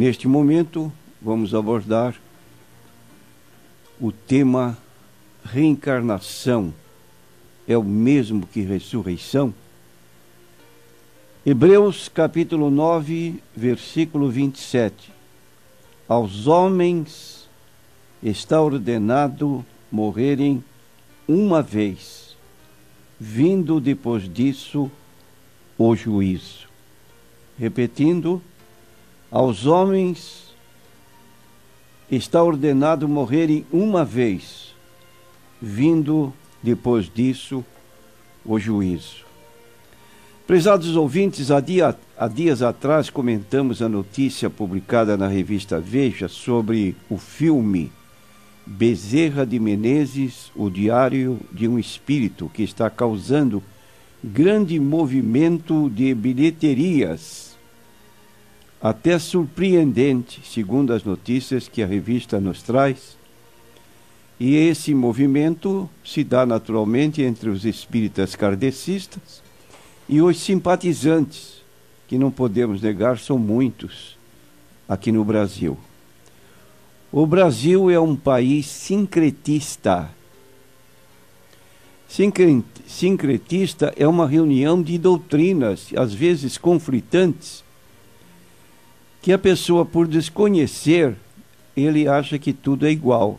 Neste momento, vamos abordar o tema reencarnação. É o mesmo que ressurreição? Hebreus capítulo 9, versículo 27. Aos homens está ordenado morrerem uma vez, vindo depois disso o juízo. Repetindo, aos homens está ordenado morrerem uma vez, vindo depois disso o juízo. Prezados ouvintes, há, dia, há dias atrás comentamos a notícia publicada na revista Veja sobre o filme Bezerra de Menezes, O Diário de um Espírito, que está causando grande movimento de bilheterias. Até surpreendente, segundo as notícias que a revista nos traz. E esse movimento se dá naturalmente entre os espíritas kardecistas e os simpatizantes, que não podemos negar são muitos aqui no Brasil. O Brasil é um país sincretista. Sincretista é uma reunião de doutrinas, às vezes conflitantes, que a pessoa, por desconhecer, ele acha que tudo é igual.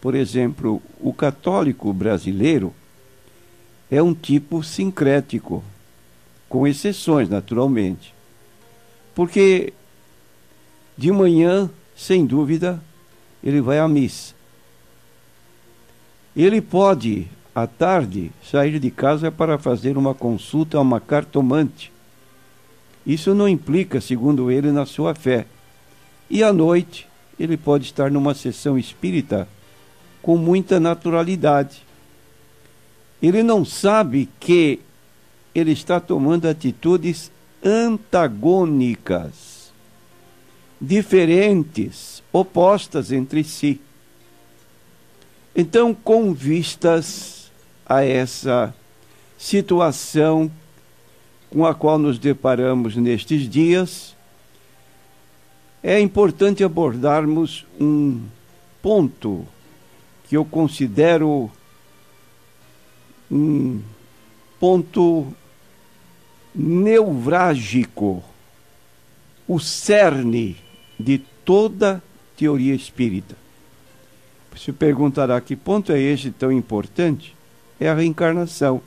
Por exemplo, o católico brasileiro é um tipo sincrético com exceções, naturalmente. Porque de manhã, sem dúvida, ele vai à missa. Ele pode, à tarde, sair de casa para fazer uma consulta a uma cartomante. Isso não implica, segundo ele, na sua fé. E à noite, ele pode estar numa sessão espírita com muita naturalidade. Ele não sabe que ele está tomando atitudes antagônicas, diferentes, opostas entre si. Então, com vistas a essa situação com a qual nos deparamos nestes dias, é importante abordarmos um ponto que eu considero um ponto neurálgico, o cerne de toda teoria espírita. Você perguntará que ponto é esse tão importante? É a reencarnação.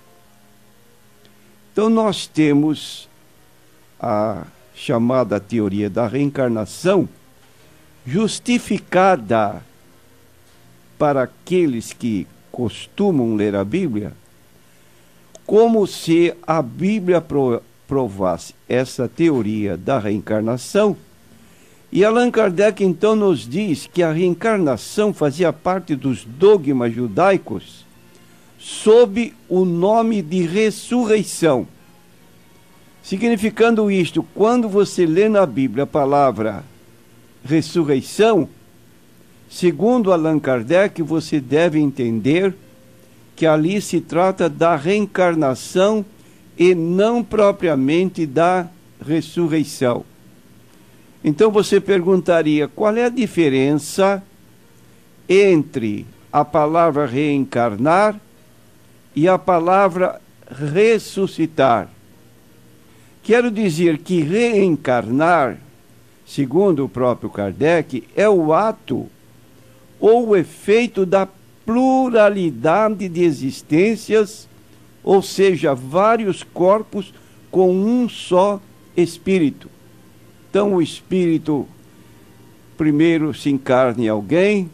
Então nós temos a chamada teoria da reencarnação justificada para aqueles que costumam ler a Bíblia como se a Bíblia provasse essa teoria da reencarnação. E Allan Kardec então nos diz que a reencarnação fazia parte dos dogmas judaicos sob o nome de ressurreição. Significando isto, quando você lê na Bíblia a palavra ressurreição, segundo Allan Kardec, você deve entender que ali se trata da reencarnação e não propriamente da ressurreição. Então você perguntaria qual é a diferença entre a palavra reencarnar e a palavra ressuscitar. Quero dizer que reencarnar, segundo o próprio Kardec, é o ato ou o efeito da pluralidade de existências, ou seja, vários corpos com um só espírito. Então, o espírito primeiro se encarna em alguém,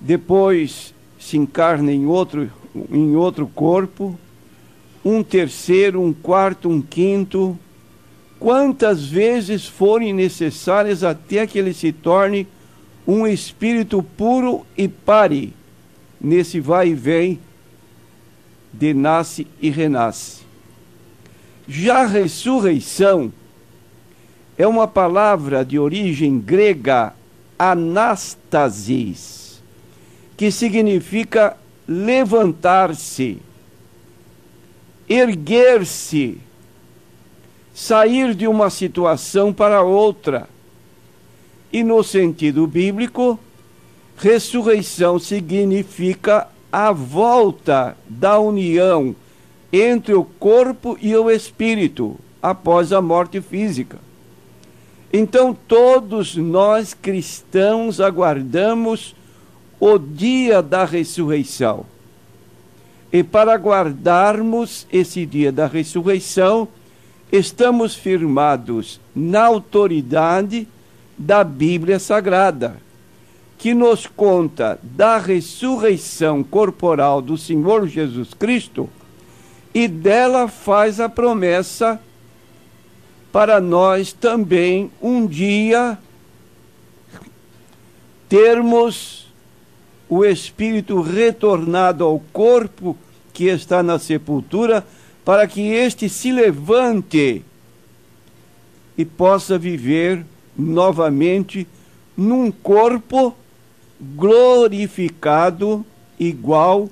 depois se encarna em outro, em outro corpo, um terceiro, um quarto, um quinto, quantas vezes forem necessárias até que ele se torne um espírito puro e pare nesse vai e vem de nasce e renasce. Já ressurreição é uma palavra de origem grega anastasis, que significa levantar-se, erguer-se, sair de uma situação para outra, E no sentido bíblico, ressurreição significa a volta da união entre o corpo e o espírito após a morte física. Então, todos nós cristãos aguardamos o dia da ressurreição. E para guardarmos esse dia da ressurreição, estamos firmados na autoridade da Bíblia Sagrada, que nos conta da ressurreição corporal do Senhor Jesus Cristo e dela faz a promessa para nós também um dia termos o espírito retornado ao corpo que está na sepultura, para que este se levante e possa viver novamente num corpo glorificado igual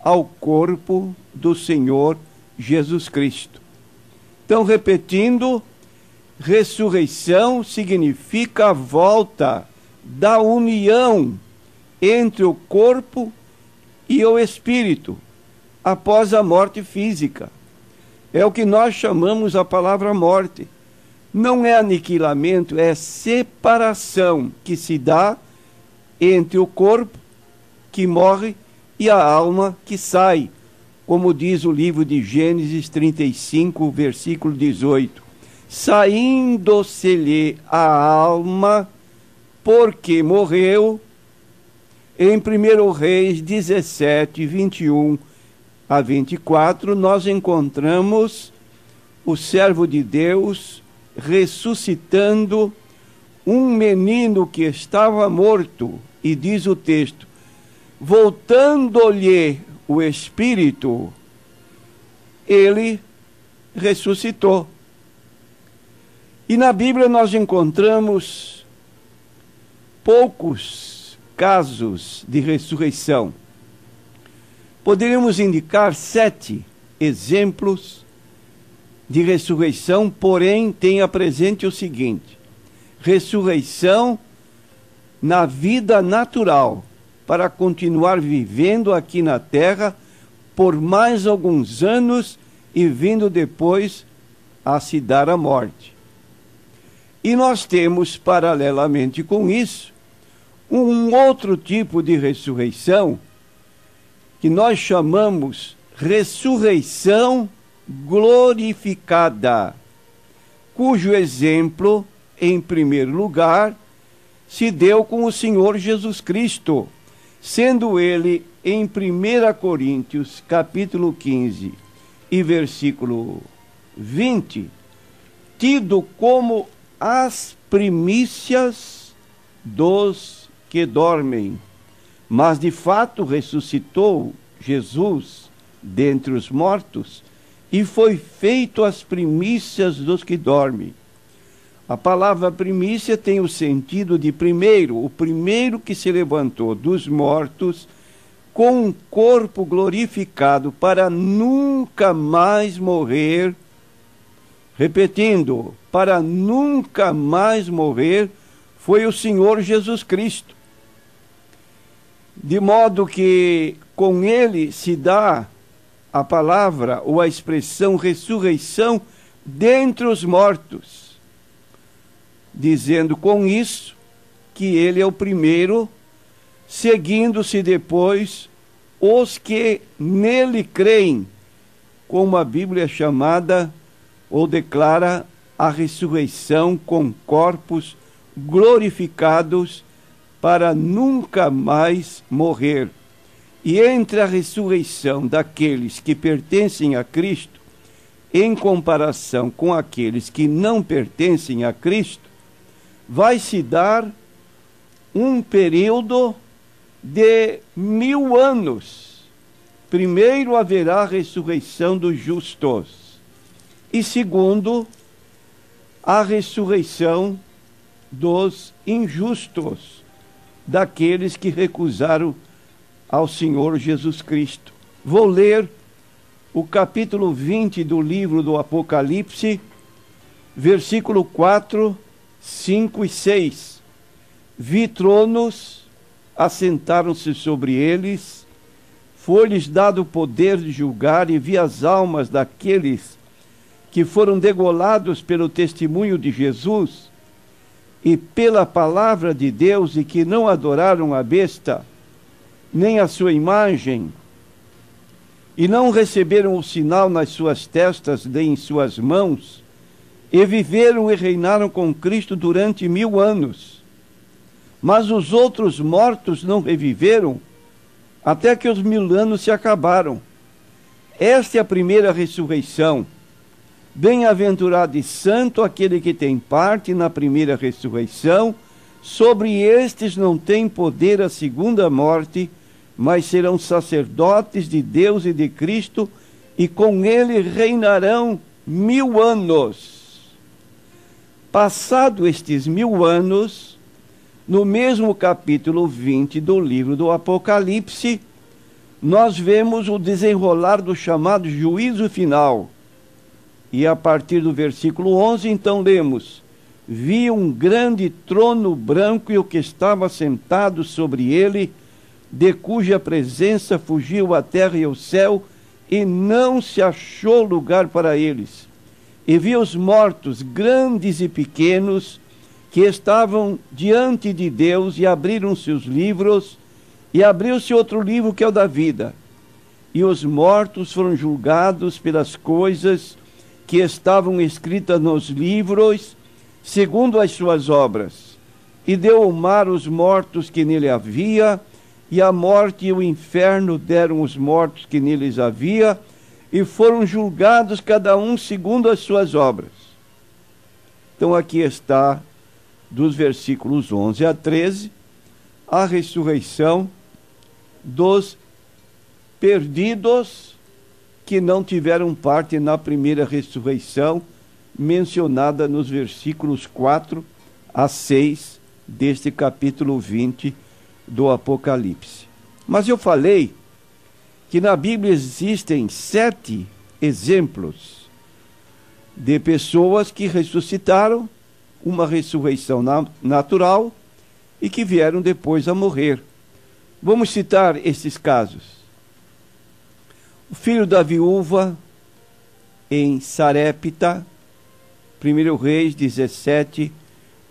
ao corpo do Senhor Jesus Cristo. Então, repetindo, ressurreição significa a volta da união entre o corpo e o espírito após a morte física. É o que nós chamamos a palavra morte. Não é aniquilamento, é separação que se dá entre o corpo que morre e a alma que sai, como diz o livro de Gênesis 35, versículo 18. Saindo-se-lhe a alma, porque morreu, em 1 Reis 17, 21 a 24, nós encontramos o servo de Deus ressuscitando um menino que estava morto, e diz o texto: voltando-lhe o espírito, ele ressuscitou. E na Bíblia nós encontramos poucos casos de ressurreição. Poderíamos indicar sete exemplos de ressurreição, porém tenha presente o seguinte: ressurreição na vida natural, para continuar vivendo aqui na terra por mais alguns anos e vindo depois a se dar a morte. E nós temos, paralelamente com isso, um outro tipo de ressurreição que nós chamamos ressurreição glorificada, cujo exemplo, em primeiro lugar, se deu com o Senhor Jesus Cristo, sendo ele em 1 Coríntios, capítulo 15 e versículo 20, tido como as primícias dos que dormem mas de fato ressuscitou Jesus dentre os mortos e foi feito as primícias dos que dormem. A palavra primícia tem o sentido de primeiro, o primeiro que se levantou dos mortos com um corpo glorificado para nunca mais morrer. Repetindo, para nunca mais morrer, foi o Senhor Jesus Cristo de modo que com ele se dá a palavra ou a expressão ressurreição dentre os mortos, dizendo com isso que ele é o primeiro, seguindo-se depois os que nele creem, como a Bíblia é chamada ou declara a ressurreição com corpos glorificados para nunca mais morrer. E entre a ressurreição daqueles que pertencem a Cristo, em comparação com aqueles que não pertencem a Cristo, vai se dar um período de mil anos. Primeiro haverá a ressurreição dos justos, e segundo, a ressurreição dos injustos daqueles que recusaram ao Senhor Jesus Cristo. Vou ler o capítulo 20 do livro do Apocalipse, versículo 4, 5 e 6. Vi tronos, assentaram-se sobre eles, foi-lhes dado o poder de julgar, e vi as almas daqueles que foram degolados pelo testemunho de Jesus e pela palavra de Deus e que não adoraram a besta, nem a sua imagem, e não receberam o sinal nas suas testas nem em suas mãos, e viveram e reinaram com Cristo durante mil anos. Mas os outros mortos não reviveram, até que os mil anos se acabaram. Esta é a primeira ressurreição. Bem-aventurado e santo aquele que tem parte na primeira ressurreição. Sobre estes não tem poder a segunda morte, mas serão sacerdotes de Deus e de Cristo, e com ele reinarão mil anos. Passado estes mil anos, no mesmo capítulo 20 do livro do Apocalipse, nós vemos o desenrolar do chamado juízo final e a partir do versículo 11, então lemos: Vi um grande trono branco e o que estava sentado sobre ele, de cuja presença fugiu a terra e o céu, e não se achou lugar para eles. E vi os mortos, grandes e pequenos, que estavam diante de Deus, e abriram-se os livros, e abriu-se outro livro que é o da vida. E os mortos foram julgados pelas coisas que estavam escritas nos livros, segundo as suas obras. E deu o mar os mortos que nele havia, e a morte e o inferno deram os mortos que neles havia, e foram julgados cada um segundo as suas obras. Então aqui está, dos versículos 11 a 13, a ressurreição dos perdidos que não tiveram parte na primeira ressurreição, mencionada nos versículos 4 a 6 deste capítulo 20 do Apocalipse. Mas eu falei que na Bíblia existem sete exemplos de pessoas que ressuscitaram, uma ressurreição natural e que vieram depois a morrer. Vamos citar esses casos. O filho da viúva em Sarepta, 1 Reis 17,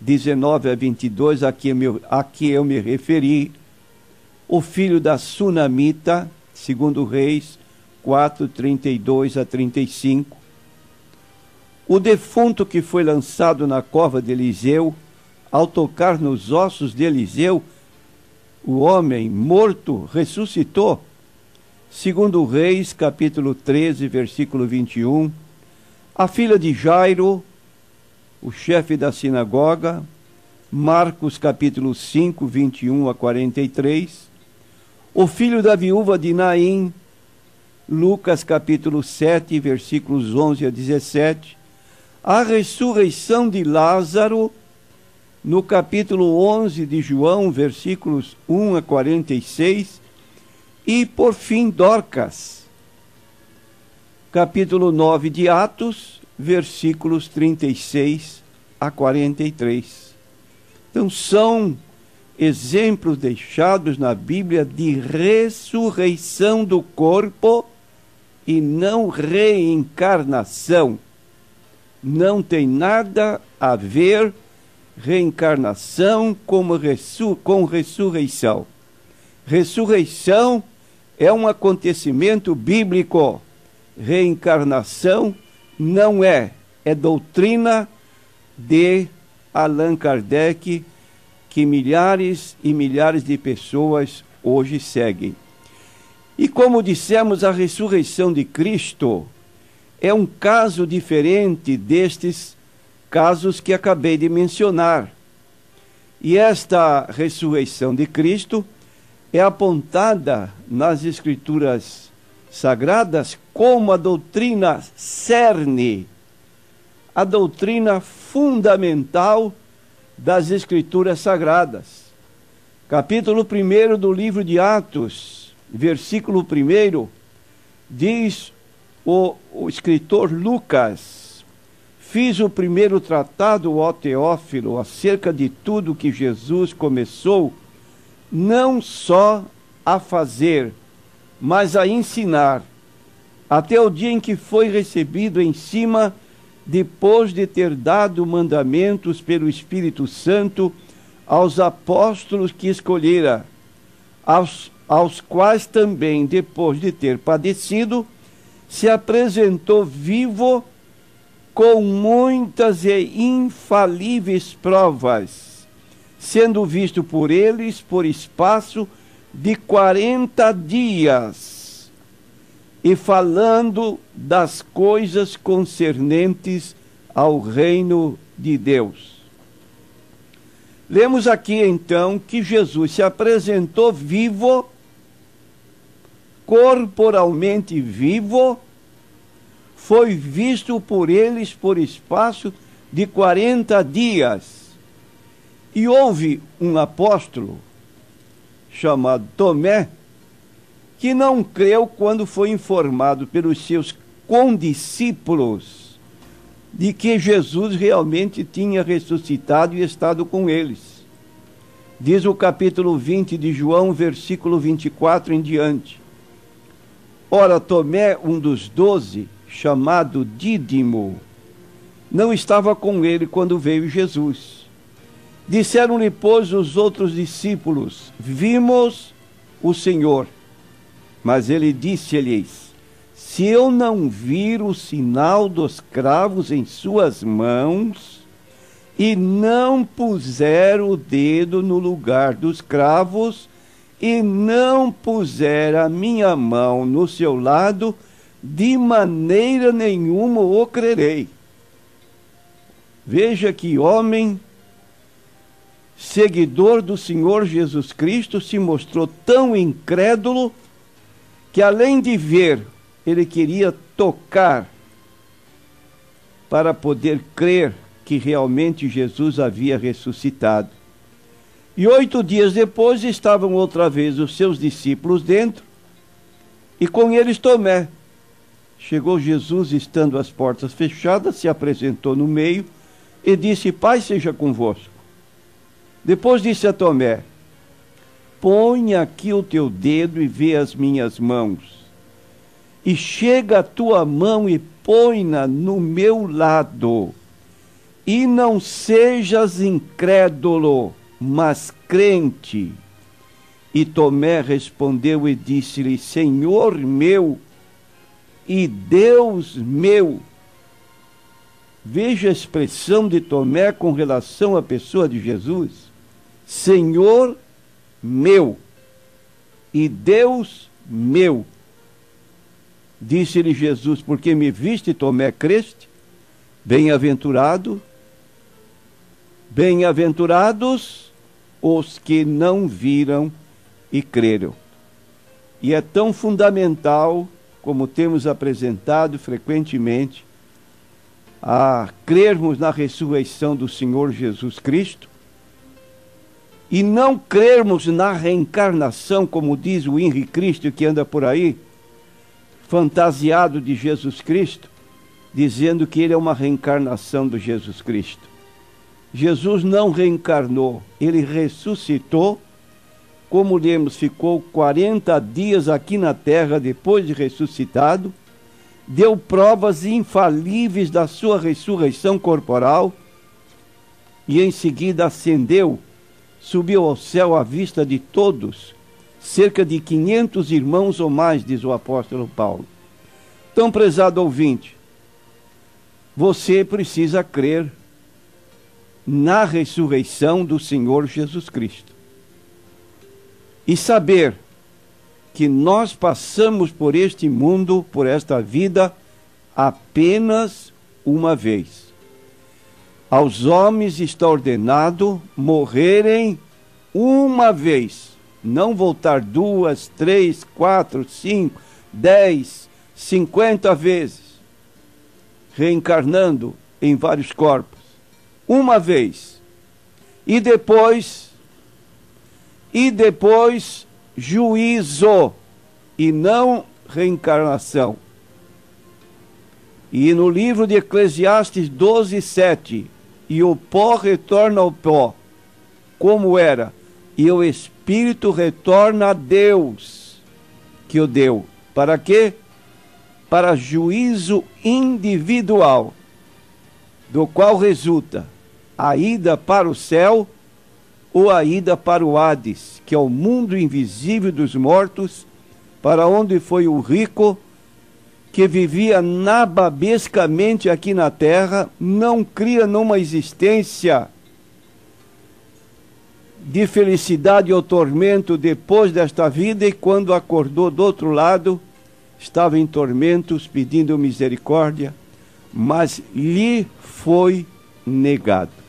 19 a 22, a que, eu, a que eu me referi. O filho da Sunamita, 2 Reis 4, 32 a 35. O defunto que foi lançado na cova de Eliseu, ao tocar nos ossos de Eliseu, o homem morto ressuscitou Segundo Reis, capítulo 13, versículo 21, a filha de Jairo, o chefe da sinagoga, Marcos capítulo 5, 21 a 43, o filho da viúva de Naim, Lucas capítulo 7, versículos 11 a 17, a ressurreição de Lázaro, no capítulo 11 de João, versículos 1 a 46, e, por fim, Dorcas, capítulo 9 de Atos, versículos 36 a 43. Então, são exemplos deixados na Bíblia de ressurreição do corpo e não reencarnação. Não tem nada a ver reencarnação como ressu com ressurreição. Ressurreição é um acontecimento bíblico. Reencarnação não é, é doutrina de Allan Kardec que milhares e milhares de pessoas hoje seguem. E como dissemos, a ressurreição de Cristo é um caso diferente destes casos que acabei de mencionar. E esta ressurreição de Cristo é apontada nas Escrituras Sagradas como a doutrina cerne, a doutrina fundamental das Escrituras Sagradas. Capítulo 1 do livro de Atos, versículo 1, diz o, o escritor Lucas: Fiz o primeiro tratado, ó Teófilo, acerca de tudo que Jesus começou, não só a fazer, mas a ensinar, até o dia em que foi recebido em cima, depois de ter dado mandamentos pelo Espírito Santo aos apóstolos que escolhera, aos, aos quais também, depois de ter padecido, se apresentou vivo com muitas e infalíveis provas, sendo visto por eles por espaço de quarenta dias, e falando das coisas concernentes ao reino de Deus. Lemos aqui então que Jesus se apresentou vivo, corporalmente vivo, foi visto por eles por espaço de 40 dias. E houve um apóstolo chamado Tomé que não creu quando foi informado pelos seus condiscípulos de que Jesus realmente tinha ressuscitado e estado com eles. Diz o capítulo 20 de João, versículo 24 em diante. Ora, Tomé, um dos doze, chamado Dídimo, não estava com ele quando veio Jesus. Disseram-lhe, pois, os outros discípulos: Vimos o Senhor. Mas ele disse-lhes: Se eu não vir o sinal dos cravos em suas mãos, e não puser o dedo no lugar dos cravos, e não puser a minha mão no seu lado, de maneira nenhuma o crerei. Veja que homem, seguidor do Senhor Jesus Cristo, se mostrou tão incrédulo que, além de ver, ele queria tocar para poder crer que realmente Jesus havia ressuscitado. E oito dias depois estavam outra vez os seus discípulos dentro, e com eles Tomé, Chegou Jesus, estando as portas fechadas, se apresentou no meio e disse: Pai seja convosco. Depois disse a Tomé: Põe aqui o teu dedo e vê as minhas mãos. E chega a tua mão e põe-na no meu lado. E não sejas incrédulo, mas crente. E Tomé respondeu e disse-lhe: Senhor meu e Deus meu. Veja a expressão de Tomé com relação à pessoa de Jesus. Senhor meu e Deus meu. Disse-lhe Jesus: Porque me viste, Tomé, creste? Bem-aventurado, bem-aventurados os que não viram e creram. E é tão fundamental como temos apresentado frequentemente, a crermos na ressurreição do Senhor Jesus Cristo e não crermos na reencarnação, como diz o Henri Cristo que anda por aí, fantasiado de Jesus Cristo, dizendo que ele é uma reencarnação do Jesus Cristo. Jesus não reencarnou, ele ressuscitou como lemos, ficou 40 dias aqui na terra depois de ressuscitado, deu provas infalíveis da sua ressurreição corporal e em seguida ascendeu, subiu ao céu à vista de todos, cerca de 500 irmãos ou mais, diz o apóstolo Paulo. Tão prezado ouvinte, você precisa crer na ressurreição do Senhor Jesus Cristo e saber que nós passamos por este mundo, por esta vida, apenas uma vez. Aos homens está ordenado morrerem uma vez, não voltar duas, três, quatro, cinco, dez, cinquenta vezes, reencarnando em vários corpos. Uma vez. E depois e depois juízo e não reencarnação. E no livro de Eclesiastes 12, 7, e o pó retorna ao pó, como era, e o espírito retorna a Deus, que o deu. Para quê? Para juízo individual, do qual resulta a ida para o céu ou a ida para o Hades, que é o mundo invisível dos mortos, para onde foi o rico que vivia nababescamente aqui na terra, não cria numa existência de felicidade ou tormento depois desta vida, e quando acordou do outro lado, estava em tormentos pedindo misericórdia, mas lhe foi negado.